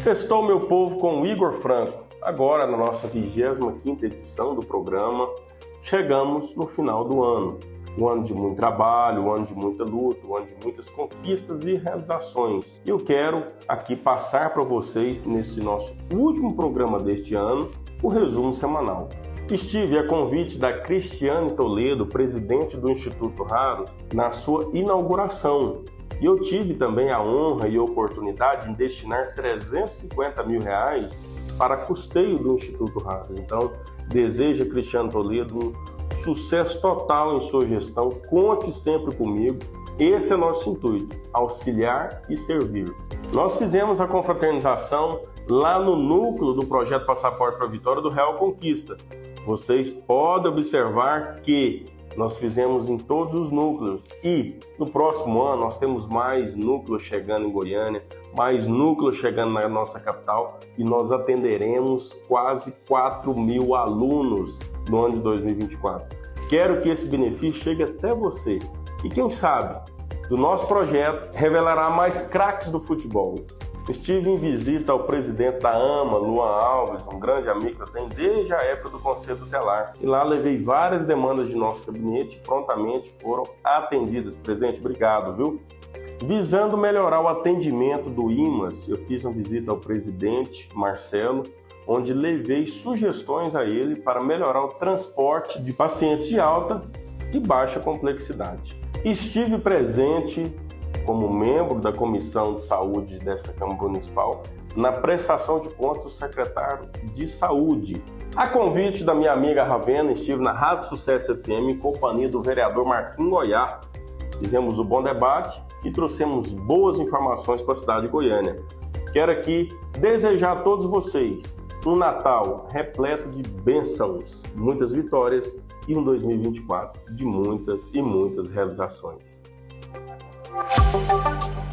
Sextou, meu povo, com Igor Franco. Agora, na nossa 25 edição do programa, chegamos no final do ano. Um ano de muito trabalho, um ano de muita luta, um ano de muitas conquistas e realizações. E eu quero aqui passar para vocês, nesse nosso último programa deste ano, o resumo semanal. Estive a convite da Cristiane Toledo, presidente do Instituto Raro, na sua inauguração. E eu tive também a honra e oportunidade de destinar 350 mil reais para custeio do Instituto Raro. Então, deseja Cristiane Toledo um sucesso total em sua gestão. Conte sempre comigo. Esse é nosso intuito: auxiliar e servir. Nós fizemos a confraternização lá no núcleo do projeto Passaporte para a Vitória do Real Conquista vocês podem observar que nós fizemos em todos os núcleos e no próximo ano nós temos mais núcleos chegando em Goiânia, mais núcleos chegando na nossa capital e nós atenderemos quase 4 mil alunos no ano de 2024. Quero que esse benefício chegue até você e quem sabe do nosso projeto revelará mais craques do futebol. Estive em visita ao presidente da AMA, Luan Alves, um grande amigo que eu tenho desde a época do Conselho Tutelar. E lá levei várias demandas de nosso gabinete e prontamente foram atendidas. Presidente, obrigado, viu? Visando melhorar o atendimento do IMAS, eu fiz uma visita ao presidente Marcelo, onde levei sugestões a ele para melhorar o transporte de pacientes de alta e baixa complexidade. Estive presente como membro da Comissão de Saúde desta Câmara Municipal, na prestação de contas do secretário de Saúde. A convite da minha amiga Ravena, estive na Rádio Sucesso FM em companhia do vereador Marquinhos Goiá. Fizemos um bom debate e trouxemos boas informações para a cidade de Goiânia. Quero aqui desejar a todos vocês um Natal repleto de bênçãos, muitas vitórias e um 2024 de muitas e muitas realizações. Thank you.